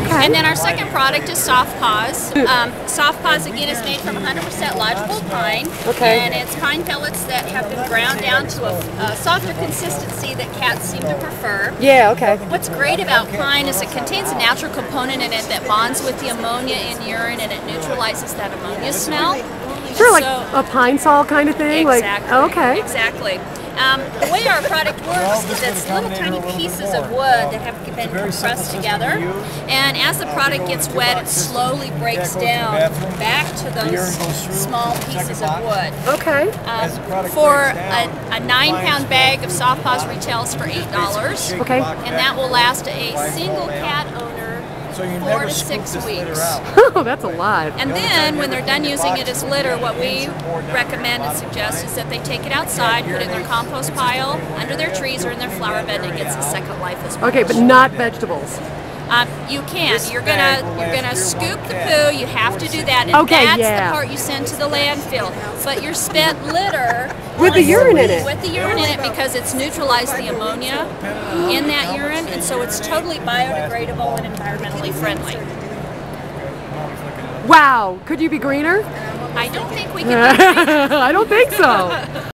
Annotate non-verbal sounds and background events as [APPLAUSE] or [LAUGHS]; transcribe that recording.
Okay. And then our second product is Soft Paws. Um, Soft Paws again is made from 100% lodgepole pine. Okay. And it's pine pellets that have been ground down to a, a softer consistency that cats seem to prefer. Yeah, okay. What's great about pine is it contains a natural component in it that bonds with the ammonia in urine and it neutralizes that ammonia smell. Sure, like So- a Pine-Sol kind of thing. Exactly. Like, okay. Exactly. Um, the way our product works is it's little tiny pieces of wood that have been compressed together, and as the product gets wet, it slowly breaks down back to those small pieces of wood. Okay. Um, for a, a nine pound bag of soft paws retails for eight dollars, Okay. and that will last a single cat owner four to six weeks. [LAUGHS] Oh, that's a lot. And then when they're done using it as litter, what we recommend and suggest is that they take it outside, put it in their compost pile, under their trees or in their flower bed, and it gets a second life as well. Okay, but not vegetables. Um, you can't. You're gonna you're gonna scoop the poo. You have to do that, and Okay, that's yeah. the part you send to the landfill. But your spent litter With the urine in it. with the urine in it because it's neutralized the ammonia in that urine, and so it's totally biodegradable and environmentally friendly. Wow, could you be greener? I don't think we can. [LAUGHS] I don't think so.